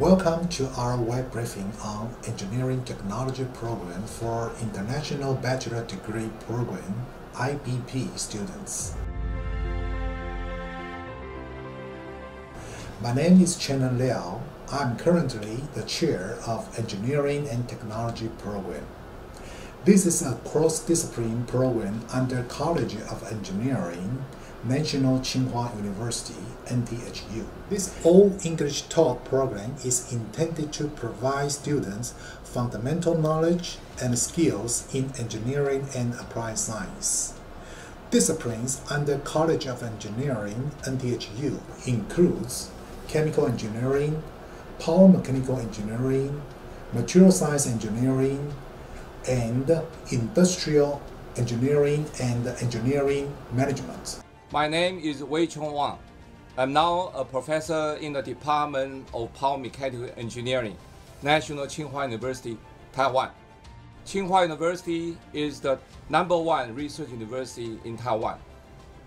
Welcome to our web briefing on Engineering Technology Program for International Bachelor Degree Program IBP students. My name is Chen Liao. I'm currently the chair of Engineering and Technology Program. This is a cross-discipline program under College of Engineering National Tsinghua University, NTHU. This all-English talk program is intended to provide students fundamental knowledge and skills in engineering and applied science. Disciplines under College of Engineering, NTHU, includes chemical engineering, power mechanical engineering, material science engineering, and industrial engineering and engineering management. My name is Wei Chong Wang. I'm now a professor in the Department of Power Mechanical Engineering, National Tsinghua University, Taiwan. Tsinghua University is the number one research university in Taiwan.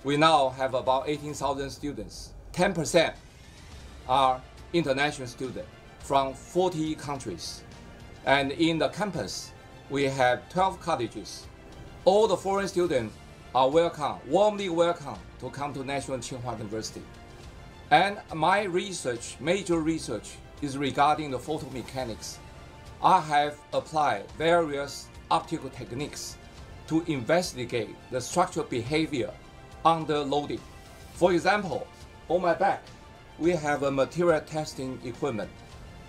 We now have about 18,000 students. 10% are international students from 40 countries. And in the campus, we have 12 colleges. All the foreign students are welcome, warmly welcome to come to National Tsinghua University. And my research, major research, is regarding the photomechanics. I have applied various optical techniques to investigate the structural behavior under loading. For example, on my back, we have a material testing equipment,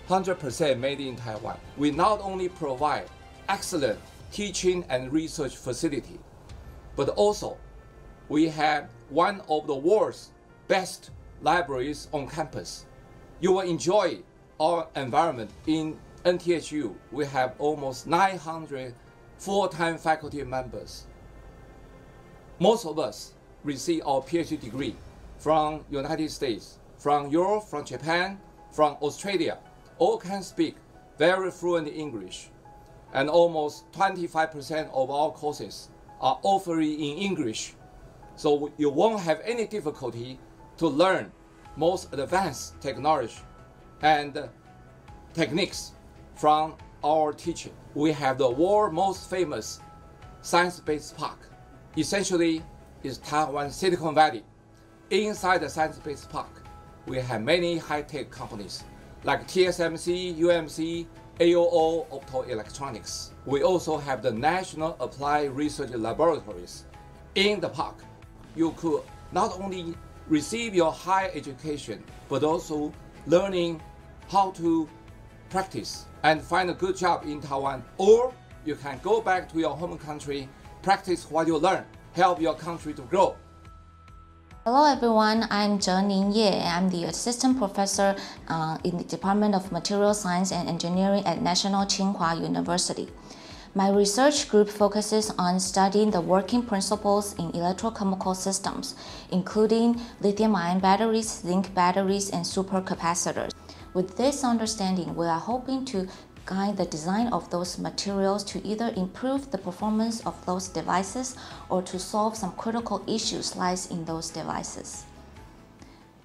100% made in Taiwan. We not only provide excellent teaching and research facility, but also we have one of the world's best libraries on campus. You will enjoy our environment in NTHU. We have almost 900 full-time faculty members. Most of us receive our PhD degree from United States, from Europe, from Japan, from Australia. All can speak very fluent English. And almost 25% of our courses are offered in English. So you won't have any difficulty to learn most advanced technology and techniques from our teaching. We have the world most famous science-based park. Essentially, is Taiwan Silicon Valley. Inside the science-based park, we have many high-tech companies like TSMC, UMC, AUO Optoelectronics. We also have the National Applied Research Laboratories in the park. You could not only receive your higher education, but also learning how to practice and find a good job in Taiwan. Or you can go back to your home country, practice what you learn, help your country to grow. Hello everyone, I'm Zhe Ning Ye. I'm the assistant professor uh, in the Department of Material Science and Engineering at National Tsinghua University. My research group focuses on studying the working principles in electrochemical systems, including lithium-ion batteries, zinc batteries, and supercapacitors. With this understanding, we are hoping to guide the design of those materials to either improve the performance of those devices or to solve some critical issues lies in those devices.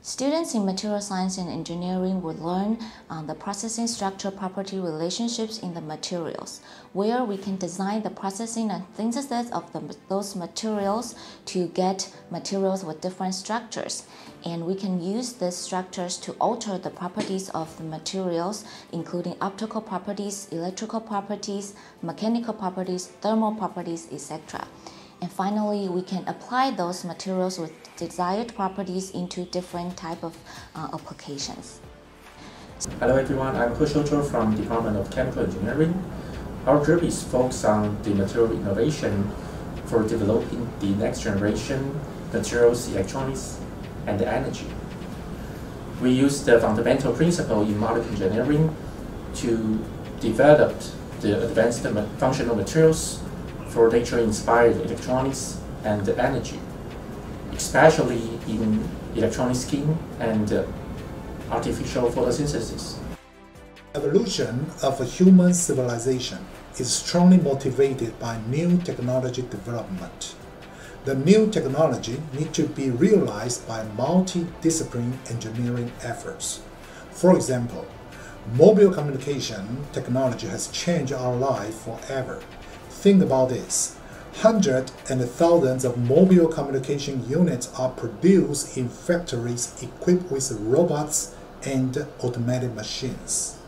Students in material science and engineering will learn um, the processing structure property relationships in the materials, where we can design the processing and synthesis of the, those materials to get materials with different structures. And we can use these structures to alter the properties of the materials, including optical properties, electrical properties, mechanical properties, thermal properties, etc. And finally, we can apply those materials with desired properties into different type of uh, applications. Hello everyone, I'm He Xiuqiu from Department of Chemical Engineering. Our group is focused on the material innovation for developing the next generation materials, electronics, and the energy. We use the fundamental principle in molecular engineering to develop the advanced functional materials for nature-inspired electronics and energy especially in electronic skin and uh, artificial photosynthesis. Evolution of human civilization is strongly motivated by new technology development. The new technology need to be realized by multidisciplinary engineering efforts. For example, Mobile communication technology has changed our life forever. Think about this. Hundreds and thousands of mobile communication units are produced in factories equipped with robots and automated machines.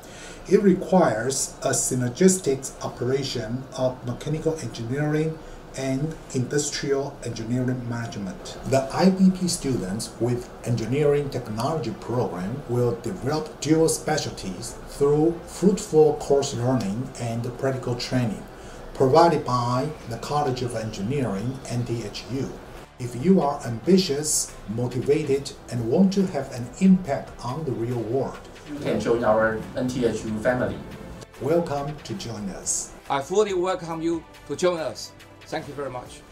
It requires a synergistic operation of mechanical engineering and industrial engineering management. The IBP students with engineering technology program will develop dual specialties through fruitful course learning and practical training provided by the College of Engineering and DHU. If you are ambitious, motivated, and want to have an impact on the real world, You can join our NTHU family. welcome to join us. I fully welcome you to join us. Thank you very much.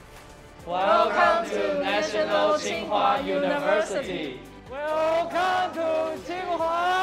Welcome to National Tsinghua University. Welcome to Tsinghua. 再来